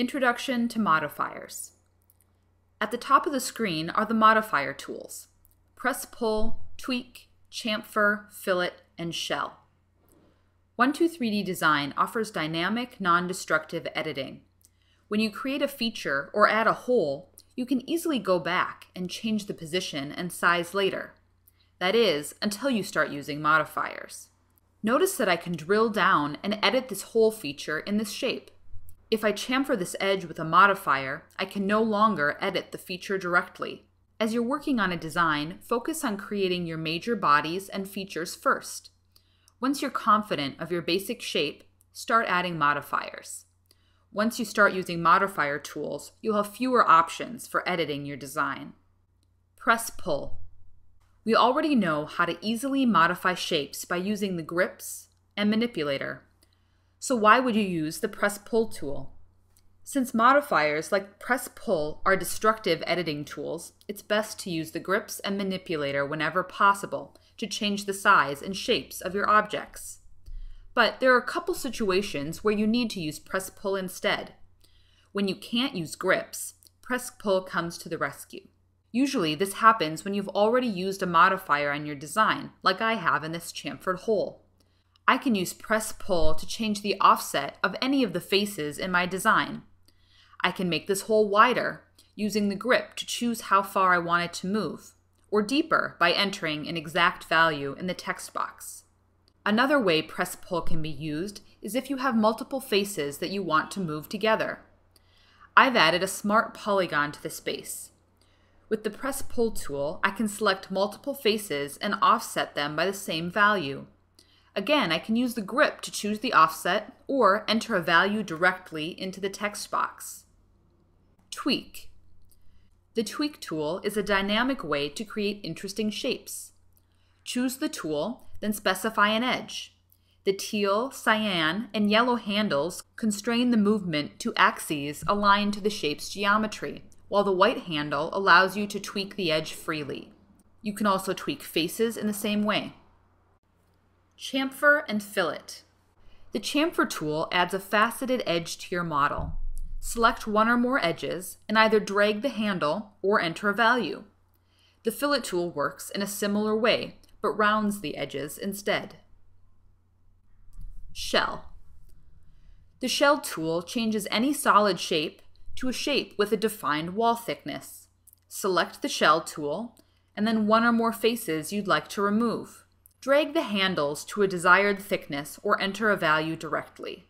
Introduction to Modifiers. At the top of the screen are the modifier tools press pull, tweak, chamfer, fillet, and shell. 123D Design offers dynamic, non destructive editing. When you create a feature or add a hole, you can easily go back and change the position and size later. That is, until you start using modifiers. Notice that I can drill down and edit this hole feature in this shape. If I chamfer this edge with a modifier, I can no longer edit the feature directly. As you're working on a design, focus on creating your major bodies and features first. Once you're confident of your basic shape, start adding modifiers. Once you start using modifier tools, you'll have fewer options for editing your design. Press pull. We already know how to easily modify shapes by using the grips and manipulator. So why would you use the press pull tool? Since modifiers like press pull are destructive editing tools, it's best to use the grips and manipulator whenever possible to change the size and shapes of your objects. But there are a couple situations where you need to use press pull instead. When you can't use grips, press pull comes to the rescue. Usually, this happens when you've already used a modifier on your design, like I have in this chamfered hole. I can use press pull to change the offset of any of the faces in my design. I can make this hole wider using the grip to choose how far I want it to move, or deeper by entering an exact value in the text box. Another way press pull can be used is if you have multiple faces that you want to move together. I've added a smart polygon to the space. With the press pull tool, I can select multiple faces and offset them by the same value. Again, I can use the grip to choose the offset or enter a value directly into the text box. Tweak. The Tweak tool is a dynamic way to create interesting shapes. Choose the tool, then specify an edge. The teal, cyan, and yellow handles constrain the movement to axes aligned to the shape's geometry, while the white handle allows you to tweak the edge freely. You can also tweak faces in the same way. Chamfer and fillet. The chamfer tool adds a faceted edge to your model. Select one or more edges and either drag the handle or enter a value. The fillet tool works in a similar way, but rounds the edges instead. Shell. The shell tool changes any solid shape to a shape with a defined wall thickness. Select the shell tool and then one or more faces you'd like to remove. Drag the handles to a desired thickness or enter a value directly.